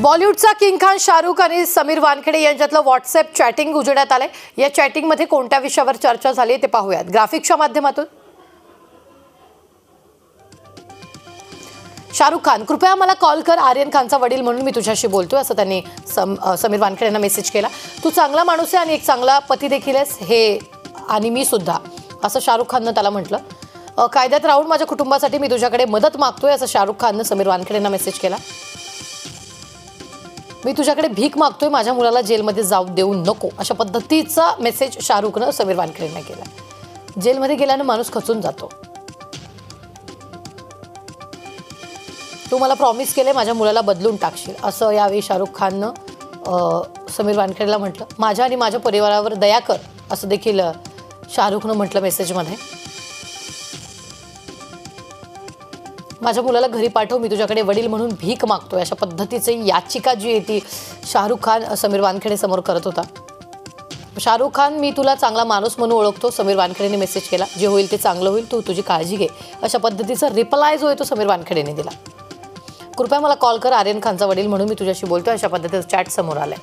बॉलिवूडचा king Khan Shahrukh आणि समीर वानखेडे यांच्यातलं WhatsApp chatting उजेडात आलंय. या चॅटिंगमध्ये कोणत्या विषयावर चर्चा झाली ते पाहूयात. ग्राफिक्सच्या माध्यमातून. शाहरुख खान कृपया मला कॉल कर आर्यन खानचा वडील म्हणून मी तुझ्याशी बोलतोय असं त्यांनी सम समीर वानखेडे यांना मेसेज केला. तू चांगला माणूस आहे आणि एक चांगला पती देखील आहेस हे आणि मी सुद्धा असं शाहरुख खाननं त्याला म्हटलं. कायद्यात राहून माझ्या कुटुंबासाठी मी तुझ्याकडे मदत मागतोय असं शाहरुख खाननं समीर वानखेडेंना मेसेज केला. मी तुझ्याकडे भीक मागतोय माझ्या मुलाला जेलमध्ये जाऊ देऊ नको. अशा पद्धतीचा मेसेज शाहरुखनं समीर वानखेडेंना केला. जेलमध्ये गेल्यानं माणूस खचून जातो. तू मला प्रॉमिस केले माझ्या मुलाला बदलून टाकशील. असं यावेळी शाहरुख खाननं समीर वानखेडेला म्हटलं. माझ्या आणि माझ्या परिवारावर दया कर असं देखील शाहरुखनं म्हटलं मेसेजमध्ये माझ्या मुलाला घरी पाठव मी तुझ्याकडे वडील म्हणून भीक मागतोय. अशा पद्धतीची याचिका जी आहे ती शाहरुख खान समीर वानखेडे समोर करत होता. शाहरुख खान मी तुला चांगला माणूस म्हणून ओळखतो समीर वानखेडेने मेसेज केला. जे होईल ते चांगलं होईल तू तुझी काळजी घे. अशा पद्धतीचा रिप्लाय जो आहे तो समीर वानखेडेने दिला. कृपया मला कॉल कर आर्यन खानचा वडील म्हणून मी तुझ्याशी बोलतो अशा पद्धतीचं चॅट समोर आलाय.